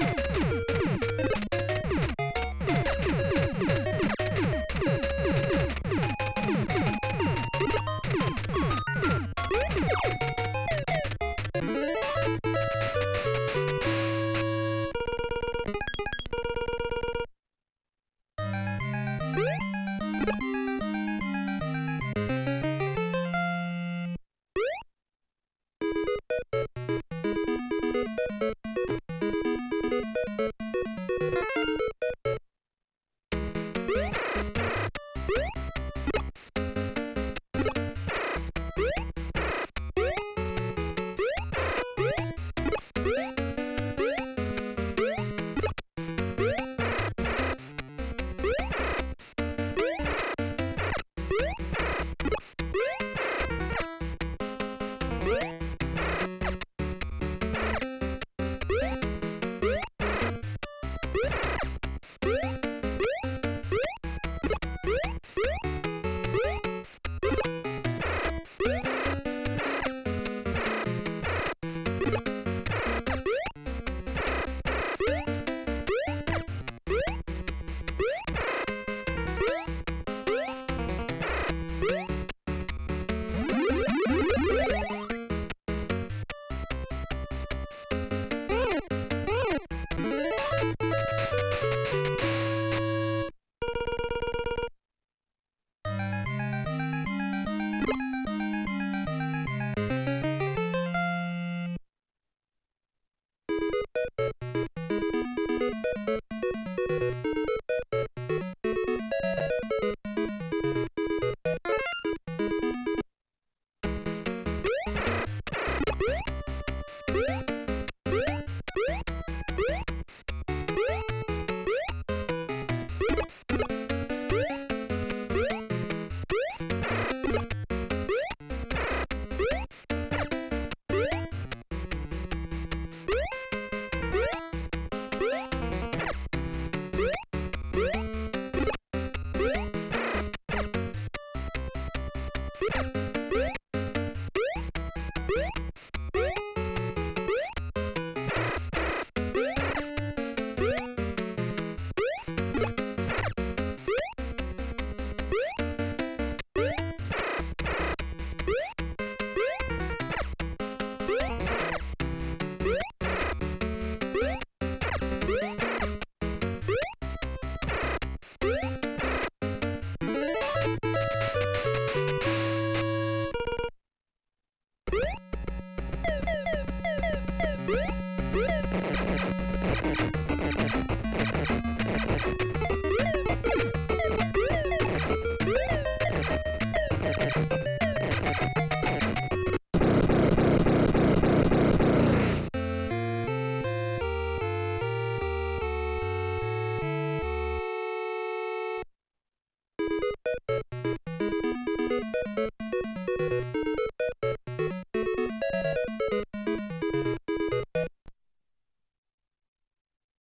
you